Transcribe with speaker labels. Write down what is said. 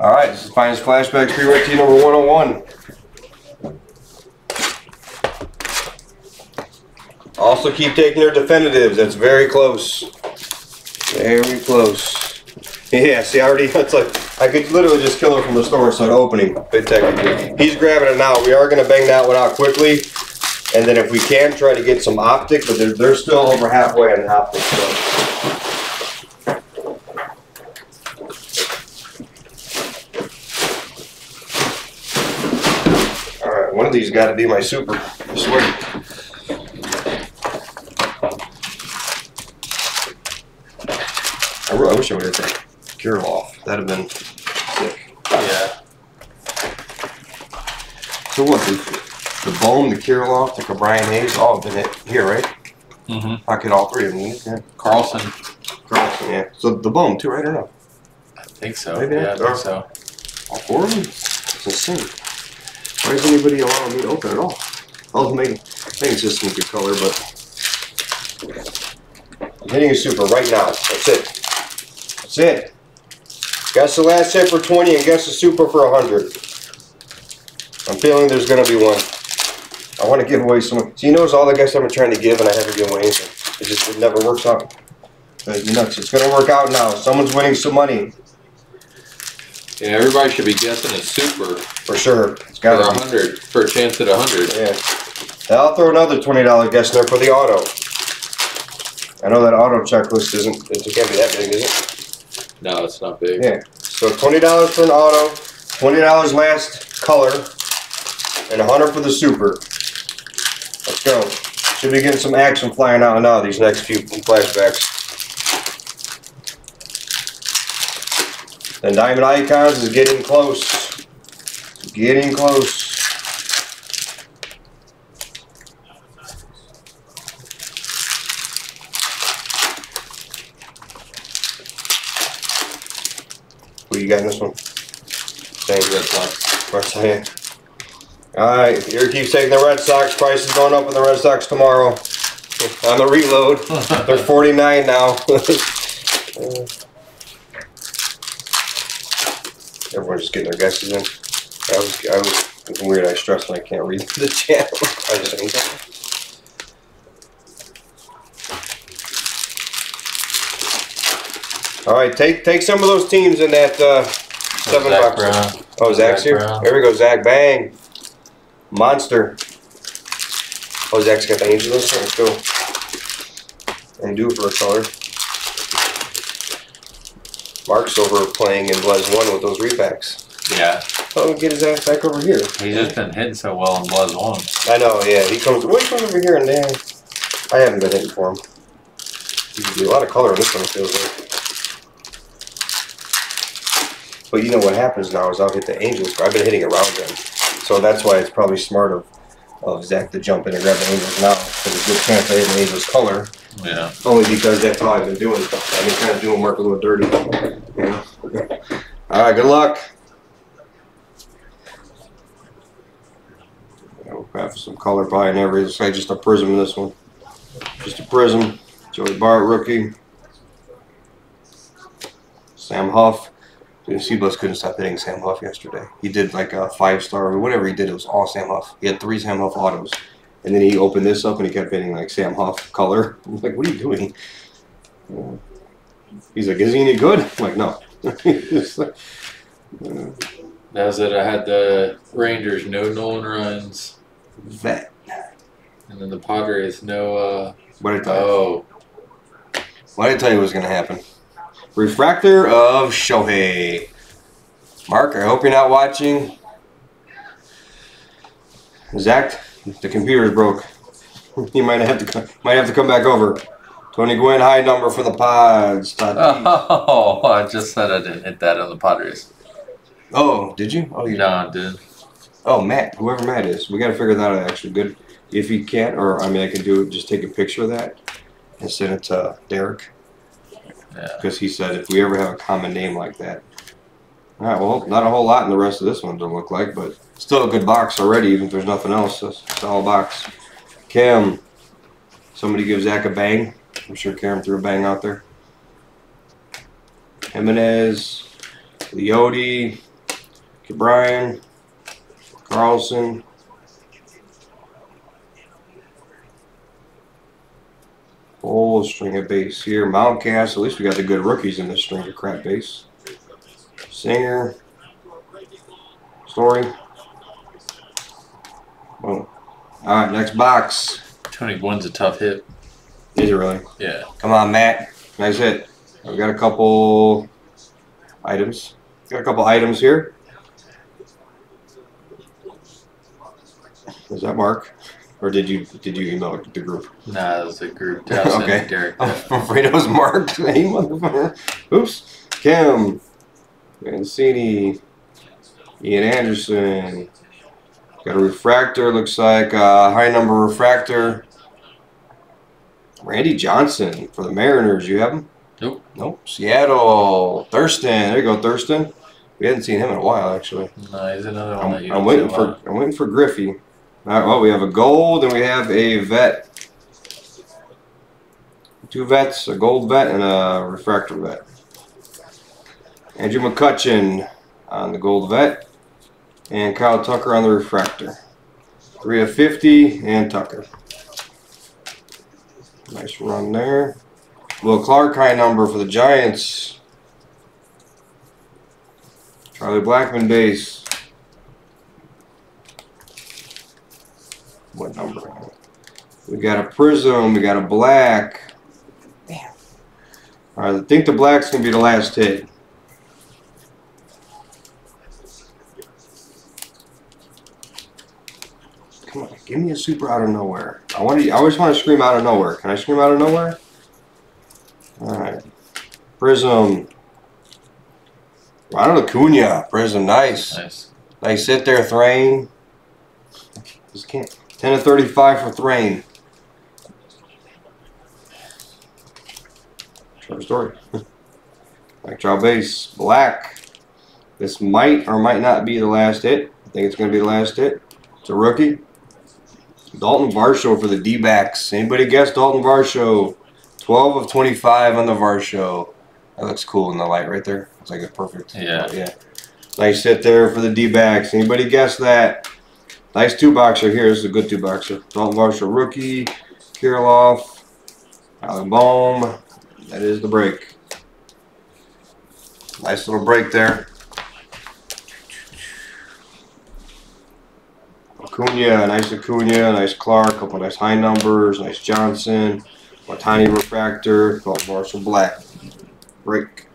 Speaker 1: All right, this is Finest Flashbacks pre-run team number 101. Also keep taking their definitives. That's very close. Very close. Yeah, see, I already, it's like, I could literally just kill her from the store instead of opening, but technically. He's grabbing it now. We are going to bang that one out quickly. And then if we can, try to get some optic, but they're, they're still over halfway on the optic. So. All right, one of these got to be my super. I swear. I, really, I wish I would have taken Kirilloff. That'd have been sick.
Speaker 2: Yeah.
Speaker 1: So what? The, the Bohm, the Kirilloff, the Brian Hayes, all have been it here, right?
Speaker 2: Mm-hmm.
Speaker 1: I could all three of them. Yeah.
Speaker 2: Carlson.
Speaker 1: Carlson, yeah. So the Bohm too, right or no?
Speaker 2: I think so.
Speaker 1: Maybe
Speaker 2: yeah, I
Speaker 1: not.
Speaker 2: think so.
Speaker 1: All four of them? It's insane. Why is anybody allowing me to open at all? I think it's just some good color, but. I'm hitting a super right now. That's it. That's it. Guess the last hit for 20 and guess the super for 100. I'm feeling there's going to be one. I want to give away some. See, you notice all the guys I've been trying to give and I haven't given away anything. It just it never works out. It's nuts. It's going to work out now. Someone's winning some money.
Speaker 2: Yeah, everybody should be guessing a super
Speaker 1: For sure. It's got
Speaker 2: a hundred for a chance at a hundred.
Speaker 1: Yeah. I'll throw another twenty dollar guess there for the auto. I know that auto checklist isn't it can't be that big, is it?
Speaker 2: No, it's not big.
Speaker 1: Yeah. So twenty dollars for an auto, twenty dollars last color, and a hundred for the super. Let's go. Should be getting some action flying out now uh, these next few flashbacks. And Diamond Icons is getting close. Getting close. Who you got in this one? Same.
Speaker 2: Red Sox.
Speaker 1: Red Sox. Alright, here keeps taking the Red Sox. Price is going up with the Red Sox tomorrow. On the reload. They're 49 now. Everyone's just getting their guesses in. I was, I was it's weird. I stress when I can't read the chat. I just ain't that. All right, take take some of those teams in that uh, seven
Speaker 2: Zach
Speaker 1: box.
Speaker 2: Brown.
Speaker 1: Oh, Zach's
Speaker 2: Zach
Speaker 1: here.
Speaker 2: Brown.
Speaker 1: There we go, Zach. Bang. Monster. Oh, Zach's got the angel list. Let's go. And do it for a color. Mark's over playing in Blez 1 with those repacks.
Speaker 2: Yeah,
Speaker 1: Oh, get his ass back over here.
Speaker 2: he's just been hitting so well in Bloods one.
Speaker 1: I know, yeah. He comes, well, he comes over here and then. I haven't been hitting for him. There's a lot of color in this one, it feels like. But you know what happens now is I'll hit the angels. I've been hitting around them. So that's why it's probably smart of, of Zach to jump in and grab the angels now. Because there's a good chance I hit the angels color.
Speaker 2: Yeah.
Speaker 1: Only because that's how I've been doing. I've been kind of doing work a little dirty. You know? Alright, good luck. I'll have some color by and every say just a prism in this one. Just a prism. Joey Bart rookie. Sam Huff. Dude, C-Bus couldn't stop hitting Sam Huff yesterday. He did like a five star or whatever he did, it was all Sam Huff. He had three Sam Huff autos. And then he opened this up and he kept hitting like Sam Huff color. I'm like, what are you doing? He's like, is he any good? I'm like, no. It's like, uh,
Speaker 2: That it. I had the Rangers no Nolan runs,
Speaker 1: vet.
Speaker 2: and then the Padres no. uh
Speaker 1: What did I tell you?
Speaker 2: Oh,
Speaker 1: What did I tell you was going to happen? Refractor of Shohei. Mark, I hope you're not watching. Zach, the computer's broke. You might have to co- might have to come back over. Tony Gwynn, high number for the Pods.
Speaker 2: Oh! I just said I didn't hit that on the Padres.
Speaker 1: Oh, did you? Oh, you.
Speaker 2: No, I did.
Speaker 1: Oh, Matt, whoever Matt is, we got to figure that out. Actually, good. If you can't, or I mean, I can do it. Just take a picture of that and send it to Derek.
Speaker 2: Yeah.
Speaker 1: Because he said if we ever have a common name like that. All right. Well, not a whole lot in the rest of this one. Don't look like, but still a good box already. Even if there's nothing else, it's it's all box. Cam, somebody give Zach a bang. I'm sure Cam threw a bang out there. Jimenez, Leote, Brian, Carlson. Whole string of base here. Mountcast. At least we got the good rookies in this string of crap base. Singer. Story. Boom. Alright, next box.
Speaker 2: Tony Gwynn's a tough hit.
Speaker 1: Is it really?
Speaker 2: Yeah.
Speaker 1: Come on, Matt. Nice hit. We got a couple items. Got a couple items here. Is that Mark? Or did you did you email the group?
Speaker 2: Nah, it was a group.
Speaker 1: Okay.
Speaker 2: Derek.
Speaker 1: I'm afraid it was Mark. Hey, motherfucker. Oops. Kim. Mancini. Ian Anderson. Got a refractor. Looks like a high number refractor. Randy Johnson for the Mariners. You have him?
Speaker 2: Nope.
Speaker 1: Nope. Seattle. Thurston. There you go, Thurston. We hadn't seen him in a while, actually.
Speaker 2: No, he's another one
Speaker 1: I'm,
Speaker 2: that you
Speaker 1: I'm waiting for
Speaker 2: lot.
Speaker 1: I'm waiting for Griffey. All right, well, we have a gold and we have a vet. Two vets, a gold vet and a refractor vet. Andrew McCutchen on the gold vet, and Kyle Tucker on the refractor. Three of fifty and Tucker. Nice run there. Will Clark high number for the Giants. Charlie Blackmon base. What number? We got a prism. We got a black. Damn. All right, I think the black's gonna be the last hit. Come on, give me a super out of nowhere. I want to. I always want to scream out of nowhere. Can I scream out of nowhere? All right. Prism. Ronald Acuna. Prism. Nice.
Speaker 2: Nice.
Speaker 1: Nice sit there, Thrain. Just can't. 10 to 35 for Thrain. True story. Black draw base. Black. This might or might not be the last hit. I think it's going to be the last hit. It's a rookie. Dalton Varsho for the D-backs. Anybody guess Dalton Varsho? 12 of 25 on the Varsho. That looks cool in the light right there. It's like a perfect.
Speaker 2: Yeah.
Speaker 1: Yeah. Nice hit there for the D-backs. Anybody guess that? Nice two-boxer here. This is a good two-boxer. Dalton Varsho rookie. Kirilloff. Alec Bohm. That is the break. Nice little break there. Acuna, nice Acuna, nice Clark, a couple nice high numbers, nice Johnson, a tiny refractor, called Marshall black. Break.